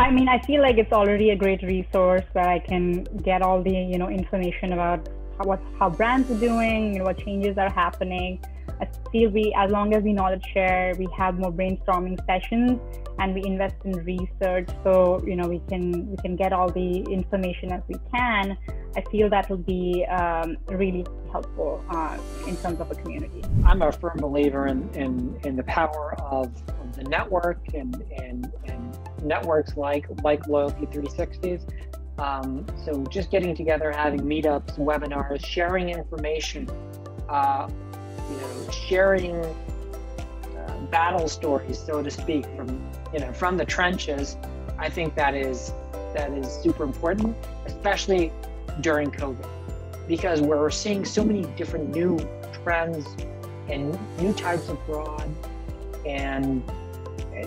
I mean, I feel like it's already a great resource where I can get all the you know information about how, what how brands are doing, know, what changes are happening. I feel we, as long as we knowledge share, we have more brainstorming sessions and we invest in research, so you know we can we can get all the information as we can. I feel that will be um, really helpful uh, in terms of a community. I'm a firm believer in in, in the power of, of the network and, and and networks like like Loyalty 360s. Um, so just getting together, having meetups, webinars, sharing information. Uh, you know, sharing uh, battle stories, so to speak, from you know from the trenches. I think that is that is super important, especially during COVID, because we're seeing so many different new trends and new types of fraud, and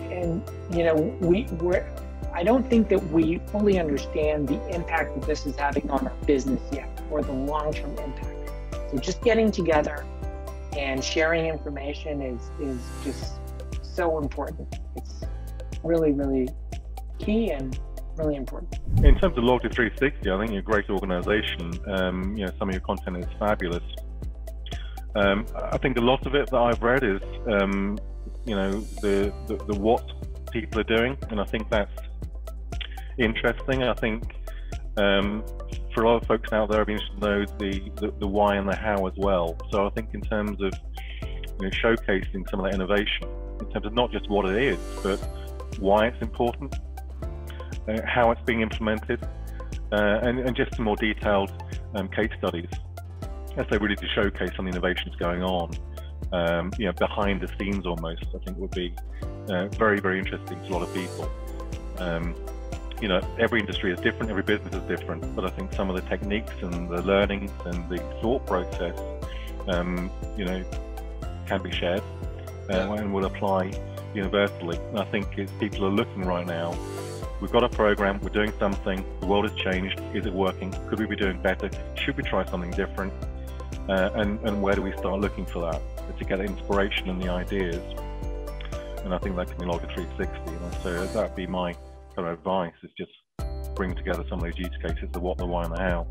and you know we we're I don't think that we fully understand the impact that this is having on our business yet, or the long-term impact. So just getting together and sharing information is is just so important. It's really, really key and really important. In terms of Loyalty 360, I think you're a great organization. Um, you know, some of your content is fabulous. Um, I think a lot of it that I've read is, um, you know, the, the, the what people are doing, and I think that's interesting. I think um, for a lot of folks out there, I'd be interested to know the, the, the, why and the how as well. So I think in terms of you know, showcasing some of that innovation, in terms of not just what it is, but why it's important, uh, how it's being implemented, uh, and, and, just some more detailed um, case studies. As they really to showcase some of the innovations going on, um, you know, behind the scenes almost, I think would be uh, very, very interesting to a lot of people. Um, you know, every industry is different, every business is different, but I think some of the techniques and the learnings and the thought process, um, you know, can be shared uh, and will apply universally. And I think as people are looking right now, we've got a program, we're doing something, the world has changed, is it working? Could we be doing better? Should we try something different? Uh, and, and where do we start looking for that? To get inspiration and the ideas. And I think that can be like a 360. You know? So that'd be my kind of advice is just bring together some of those use cases, the what, the why, and the how.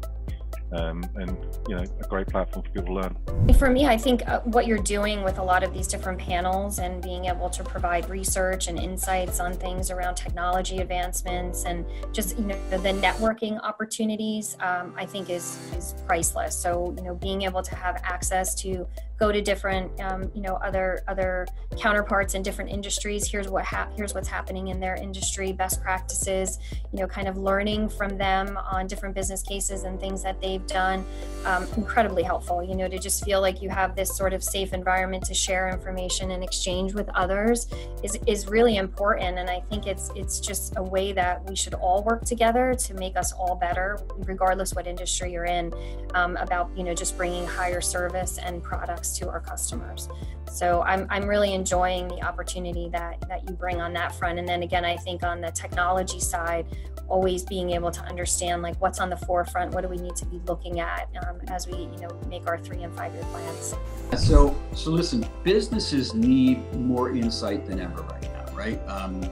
Um, and you know a great platform for people to learn. For me, I think uh, what you're doing with a lot of these different panels and being able to provide research and insights on things around technology advancements and just you know the networking opportunities, um, I think is is priceless. So you know being able to have access to go to different um, you know other other counterparts in different industries. Here's what ha- here's what's happening in their industry best practices you know kind of learning from them on different business cases and things that they've done. Um, incredibly helpful you know to just feel like you have this sort of safe environment to share information and exchange with others is, is really important. And i think it's it's just a way that we should all work together to make us all better regardless what industry you're in um, about you know just bringing higher service and products to our customers. So I'm, I'm really enjoying the opportunity that, that you bring on that front. And then again, I think on the technology side, always being able to understand like what's on the forefront, what do we need to be looking at um, as we you know make our three and five year plans. So so listen, businesses need more insight than ever right now, right? Um,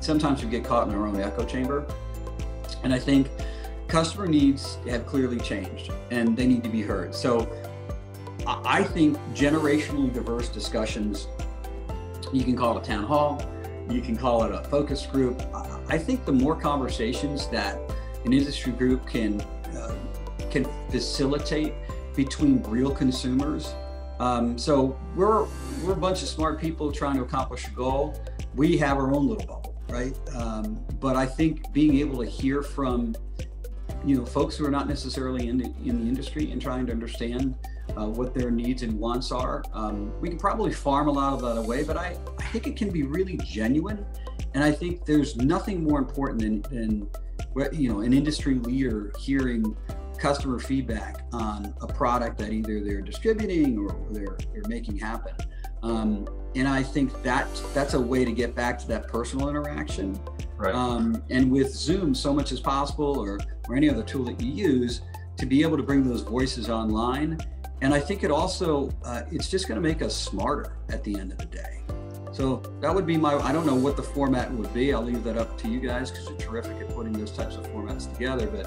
sometimes we get caught in our own echo chamber, and I think customer needs have clearly changed and they need to be heard. So I think generationally diverse discussions, you can call it a town hall, you can call it a focus group. I think the more conversations that an industry group can uh, can facilitate between real consumers. Um, so we're we're a bunch of smart people trying to accomplish a goal. We have our own little bubble, right? Um, but I think being able to hear from you know folks who are not necessarily in the, in the industry and trying to understand uh, what their needs and wants are. Um, we can probably farm a lot of that away, but I, I think it can be really genuine. And I think there's nothing more important than, than you know, an industry leader hearing customer feedback on a product that either they're distributing or they're, they're making happen. Um, and I think that that's a way to get back to that personal interaction. Right. Um, and with Zoom, so much as possible, or or any other tool that you use, to be able to bring those voices online and I think it also, uh, it's just going to make us smarter at the end of the day. So that would be my, I don't know what the format would be. I'll leave that up to you guys because you're terrific at putting those types of formats together. But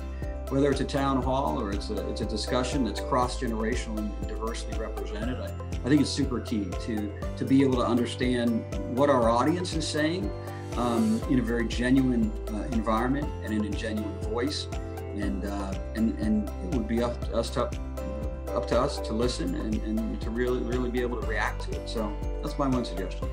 whether it's a town hall or it's a, it's a discussion that's cross-generational and diversely represented, I, I think it's super key to, to be able to understand what our audience is saying um, in a very genuine uh, environment and in a genuine voice. And, uh, and, and it would be up to us to, up to us to listen and, and to really, really be able to react to it. So that's my one suggestion.